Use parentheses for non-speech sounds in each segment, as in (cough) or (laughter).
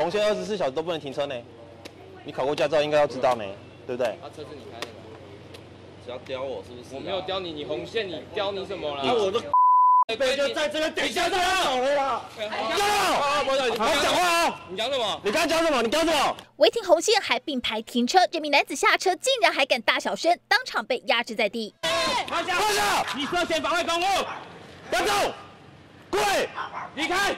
红线二十四小时都不能停车呢。你考过驾照应该要知道呢，对不对？啊，车是你开的吗？只要刁我是不是？我没有刁你，你红线你刁你什么了？那我的背 (laughs) 就在这边等一下的啦。走了啦！好好讲话啊！你讲什么？你刚刚讲什么？你讲什么？违停红线还并排停车，这名男子下车竟然还敢大小声，当场被压制在地。放下，放下！你涉嫌妨碍公务，不要动！跪！离开。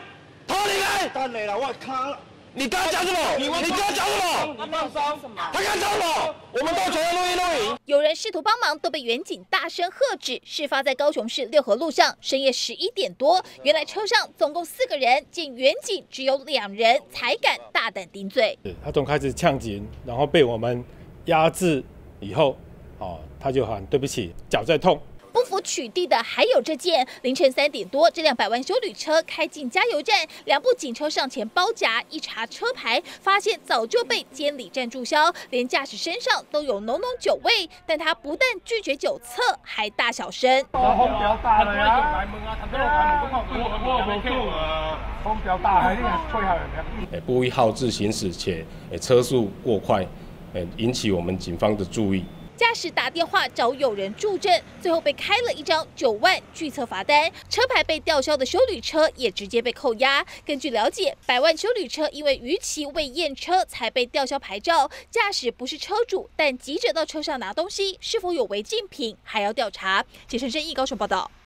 头离开！干你了，我靠！你刚刚讲什么？你刚刚讲什么？你放松什么？他刚讲什么？我们到全录音录影。有人试图帮忙，都被远警大声喝止。事发在高雄市六合路上，深夜十一点多，原来车上总共四个人，见远警只有两人，才敢大胆顶嘴。他从开始呛警，然后被我们压制以后，哦，他就喊对不起，脚在痛。不服取缔的还有这件。凌晨三点多，这辆百万修旅车开进加油站，两部警车上前包夹，一查车牌，发现早就被监理站注销，连驾驶身上都有浓浓酒味。但他不但拒绝酒测，还大小声。空调大了呀！我我没救啊！空调大还是吹下来。不依号志行驶且车速过快，引起我们警方的注意。驾驶打电话找有人助阵，最后被开了一张九万拒测罚单，车牌被吊销的修理车也直接被扣押。根据了解，百万修理车因为逾期未验车才被吊销牌照，驾驶不是车主，但急着到车上拿东西，是否有违禁品还要调查。杰成正义高雄报道。